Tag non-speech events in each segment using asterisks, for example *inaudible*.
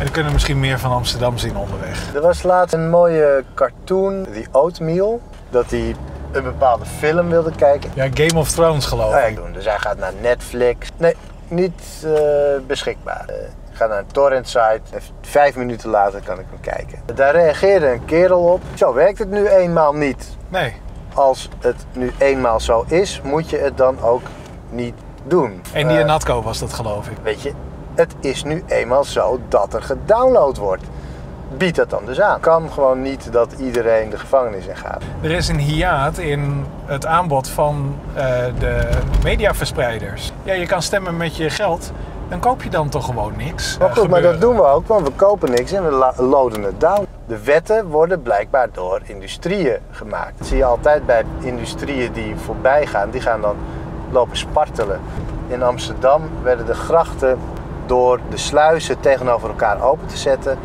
En dan kunnen we misschien meer van Amsterdam zien onderweg. Er was laatst een mooie cartoon, die Oatmeal, dat hij een bepaalde film wilde kijken. Ja, Game of Thrones geloof ja, ik. doen. Dus hij gaat naar Netflix. Nee, niet eh, beschikbaar. Eh, ik ga naar een torrent site. En Vijf minuten later kan ik hem kijken. Daar reageerde een kerel op. Zo werkt het nu eenmaal niet. Nee. Als het nu eenmaal zo is, moet je het dan ook niet doen. En die Eh, in Natco was dat geloof ik. Weet je, het is nu eenmaal zo dat er gedownload wordt. Bied dat dan dus aan. Kan gewoon niet dat iedereen de gevangenis in gaat. Er is een hiaat in het aanbod van eh, de mediaverspreiders. Ja, je kan stemmen met je geld. Dan koop je dan toch gewoon niks. Maar eh, goed, maar dat doen we ook, want we kopen niks en we loaden het down. De wetten worden blijkbaar door industrieën gemaakt. Dat zie je altijd bij industrieën die voorbij gaan. Die gaan dan lopen spartelen. In Amsterdam werden de grachten door de sluizen tegenover elkaar open te zetten...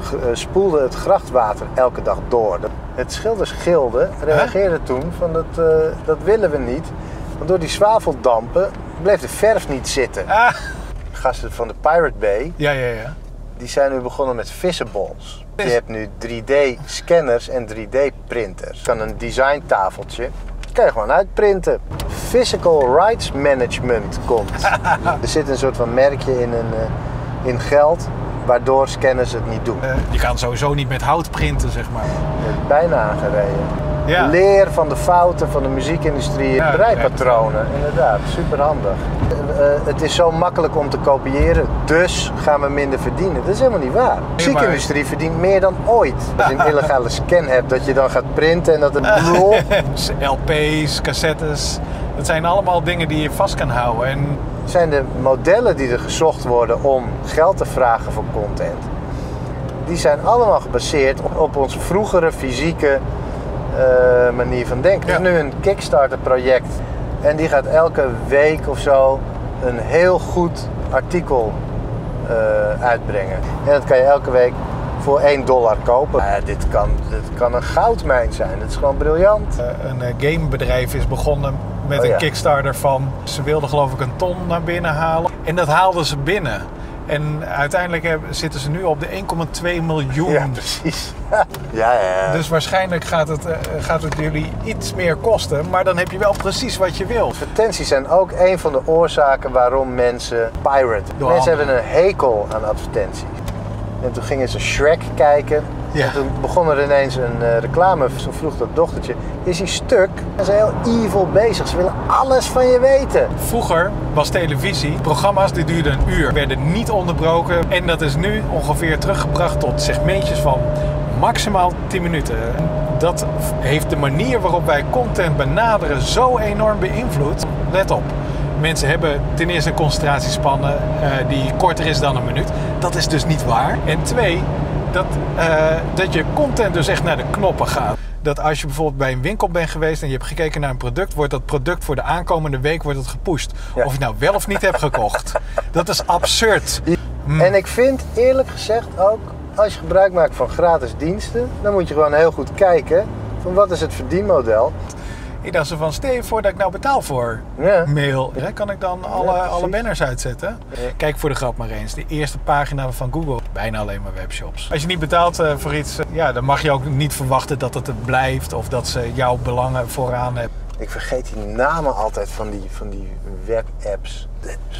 eh, spoelde het grachtwater elke dag door. Het schildersgilde reageerde toen van dat, eh, dat willen we niet. Want door die zwaveldampen bleef de verf niet zitten Ah, gasten van de Pirate Bay, ja, ja, ja. die zijn nu begonnen met vissenballs. Je hebt nu 3D-scanners en 3D-printers. Kan een designtafeltje, kan je gewoon uitprinten. Physical Rights Management komt. *laughs* er zit een soort van merkje in, een, eh, in geld, waardoor scanners het niet doen. Eh, je kan sowieso niet met hout printen, zeg maar. Bijna aangereden. Ja. Leer van de fouten van de muziekindustrie, Ja, rijpatronen, inderdaad, superhandig. Eh, eh, het is zo makkelijk om te kopiëren, dus gaan we minder verdienen. Dat is helemaal niet waar. De muziekindustrie verdient meer dan ooit. Als je een *laughs* illegale scan hebt, dat je dan gaat printen en dat het *laughs* blop. LP's, cassettes. Dat zijn allemaal dingen die je vast kan houden. En zijn de modellen die er gezocht worden om geld te vragen voor content. Die zijn allemaal gebaseerd op, op ons vroegere fysieke eh, manier van denken. Ja. Er is nu een Kickstarter project en die gaat elke week of zo een heel goed artikel eh, uitbrengen. En dat kan je elke week voor 1 dollar kopen. Dit, kan, dit kan een goudmijn zijn. Dat is gewoon briljant. eh, een gamebedrijf is begonnen met Oh, een ja. Kickstarter van... Ze wilden geloof ik een ton naar binnen halen. En dat haalden ze binnen. En uiteindelijk hebben- zitten ze nu op de 1,2 miljoen. Ja, precies. *laughs* ja, ja. ja. Dus waarschijnlijk gaat het, eh, gaat het jullie iets meer kosten. Maar dan heb je wel precies wat je wil. Advertenties zijn ook een van de oorzaken waarom mensen pirate. Door mensen hebben een hekel aan advertenties. En toen gingen ze Shrek kijken. Ja. En toen begon er ineens een eh, reclame. Toen vroeg dat dochtertje, is hij stuk? En ze zijn heel evil bezig. Ze willen alles van je weten. Vroeger was televisie, programma's die duurden een uur, werden niet onderbroken. En dat is nu ongeveer teruggebracht tot segmentjes van maximaal 10 minuten. En Dat heeft de manier waarop wij content benaderen zo enorm beïnvloed. Let op. Mensen hebben ten eerste een concentratiespanne eh, die korter is dan een minuut. Dat is dus niet waar. En twee, dat, eh, dat je content dus echt naar de knoppen gaat. Dat als je bijvoorbeeld bij een winkel bent geweest en je hebt gekeken naar een product, wordt dat product voor de aankomende week wordt het gepusht. Ja. Of je nou wel of niet hebt gekocht. *laughs* Dat is absurd. En ik vind eerlijk gezegd ook, als je gebruik maakt van gratis diensten, dan moet je gewoon heel goed kijken van wat is het verdienmodel. Ik dacht zo van, stel voor dat ik nou betaal voor Ja. mail. Hè, Kan ik dan alle, alle banners uitzetten? Ja. Kijk voor de grap maar eens. De eerste pagina van Google, bijna alleen maar webshops. Als je niet betaalt eh, voor iets, eh, ja, dan mag je ook niet verwachten dat het er blijft. Of dat ze jouw belangen vooraan hebben. Ik vergeet die namen altijd van die, van die webapps.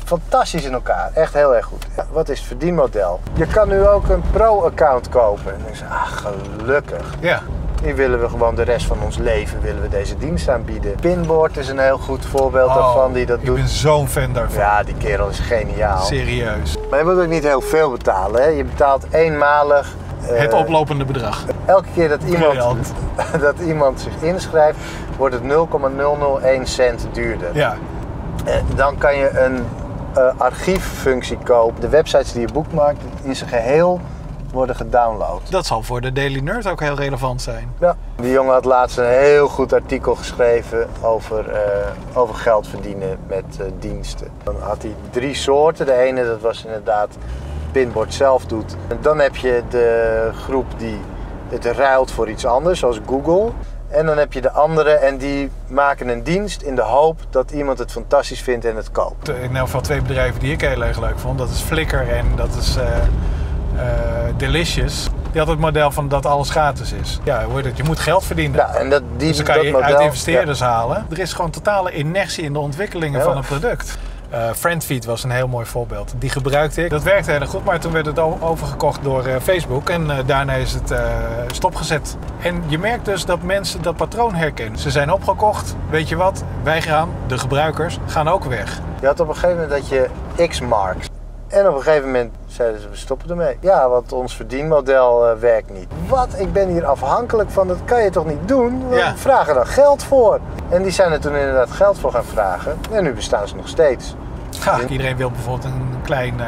Fantastisch in elkaar, echt heel erg goed. Ja, Wat is het verdienmodel? Je kan nu ook een pro-account kopen. En dan je, ah gelukkig. Ja, Nu willen we gewoon de rest van ons leven willen we deze dienst aanbieden. Pinboard is een heel goed voorbeeld daarvan die dat Oh, ik doet. ben zo'n fan daarvan. Ja, die kerel is geniaal. Serieus. Maar je moet ook niet heel veel betalen. Hè? Je betaalt eenmalig. eh, Het oplopende bedrag. Elke keer dat iemand, *laughs* dat iemand zich inschrijft, wordt het 0,001 cent duurder. Ja, Eh, Dan kan je een eh, archieffunctie kopen. De websites die je boekmaakt in zijn geheel worden gedownload. dat zal voor de Daily Nerd ook heel relevant zijn. Ja. Die jongen had laatst een heel goed artikel geschreven over, eh, over geld verdienen met eh, diensten. Dan had hij drie soorten. De ene dat was inderdaad Pinboard zelf doet. En dan heb je de groep die het ruilt voor iets anders, zoals Google. En dan heb je de andere en die maken een dienst in de hoop dat iemand het fantastisch vindt en het koopt. In elk geval twee bedrijven die ik heel erg leuk vond. Dat is Flickr en dat is eh, Delicious, die had het model van dat alles gratis is. Ja, hoe heet het? Je moet geld verdienen. Ja, en dat, die, dus dan kan dat je model, uit investeerders halen. Er is gewoon totale inertie in de ontwikkelingen Ja. van een product. Eh Friendfeed was een heel mooi voorbeeld. Die gebruikte ik. Dat werkte heel goed, maar toen werd het overgekocht door eh, Facebook. En eh, daarna is het eh, stopgezet. En je merkt dus dat mensen dat patroon herkennen. Ze zijn opgekocht. Weet je wat? Wij gaan, de gebruikers, gaan ook weg. Je had op een gegeven moment dat je X-marks. En op een gegeven moment zeiden ze, we stoppen ermee. Ja, want ons verdienmodel eh, werkt niet. Wat? Ik ben hier afhankelijk van, dat kan je toch niet doen? We Ja. vragen er geld voor. En die zijn er toen inderdaad geld voor gaan vragen. En nu bestaan ze nog steeds. Ja, iedereen wil bijvoorbeeld een klein eh,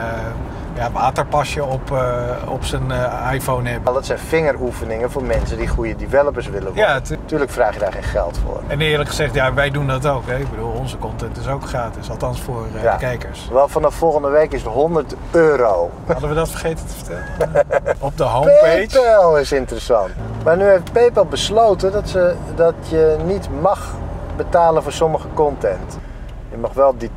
ja, waterpasje op, eh, op zijn eh, iPhone hebben. Dat zijn vingeroefeningen voor mensen die goede developers willen worden. Ja, Natuurlijk vraag je daar geen geld voor. En eerlijk gezegd, ja, wij doen dat ook. Hè. Ik bedoel, onze content is ook gratis. Althans voor eh, Ja. de kijkers. Wel vanaf volgende week is het 100 euro. Hadden we dat vergeten te vertellen? *laughs* Op de homepage. PayPal is interessant. Maar nu heeft PayPal besloten dat, ze, dat je niet mag betalen voor sommige content. Je mag wel die,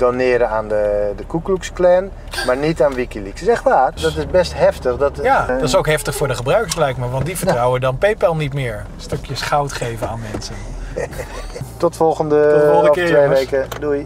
doneren aan de, de Ku Klux Klan, maar niet aan Wikileaks. Dat is echt waar. Dat is best heftig. Dat, Ja, dat is ook heftig voor de gebruikers lijkt me. Want die vertrouwen dan PayPal niet meer. Stukjes goud geven aan mensen. Tot volgende, Tot keer, twee jongens. weken. Doei.